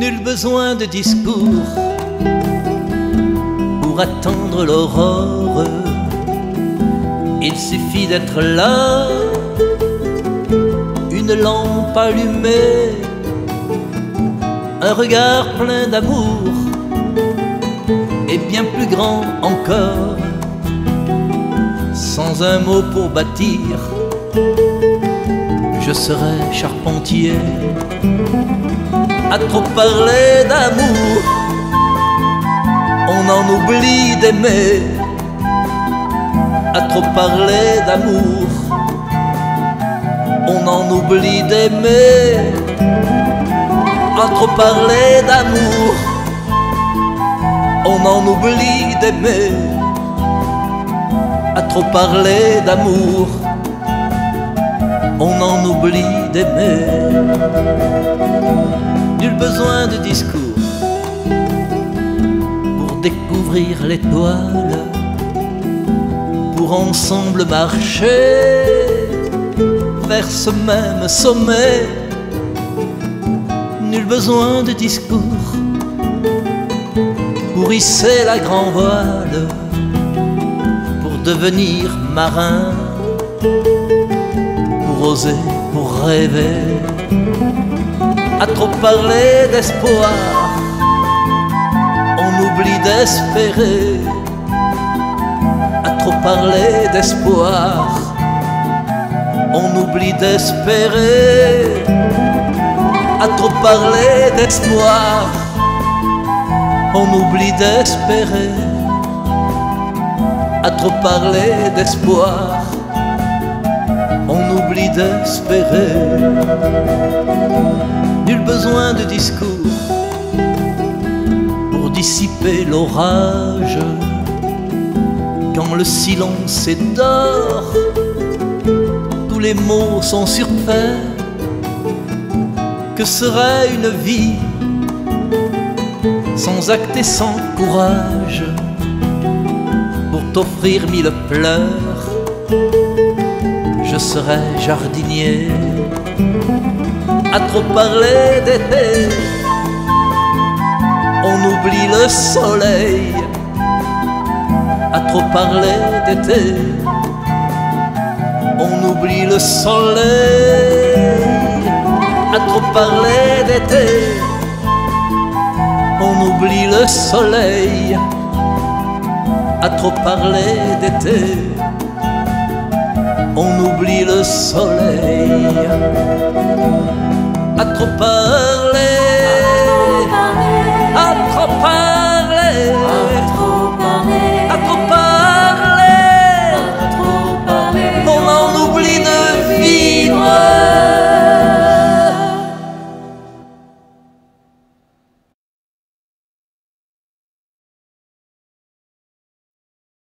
Nul besoin de discours pour attendre l'aurore. Il suffit d'être là, une lampe allumée, un regard plein d'amour et bien plus grand encore, sans un mot pour bâtir, je serai charpentier. À trop parler d'amour, on en oublie d'aimer. À trop parler d'amour, on en oublie d'aimer. À trop parler d'amour, on en oublie d'aimer. À trop parler d'amour, on en oublie d'aimer. Nul besoin de discours pour découvrir l'étoile, pour ensemble marcher vers ce même sommet. Nul besoin de discours pour hisser la grand voile, pour devenir marin, pour oser, pour rêver. À trop parler d'espoir, on oublie d'espérer. À trop parler d'espoir, on oublie d'espérer. À trop parler d'espoir, on oublie d'espérer. À trop parler d'espoir, on oublie d'espérer. Besoin de discours pour dissiper l'orage. Quand le silence est d'or, tous les mots sont surfaits. Que serait une vie sans acte et sans courage pour t'offrir mille pleurs? Je serai jardinier à trop parler d'été. On oublie le soleil à trop parler d'été. On oublie le soleil à trop parler d'été. On oublie le soleil à trop parler d'été. On oublie le soleil 我奔。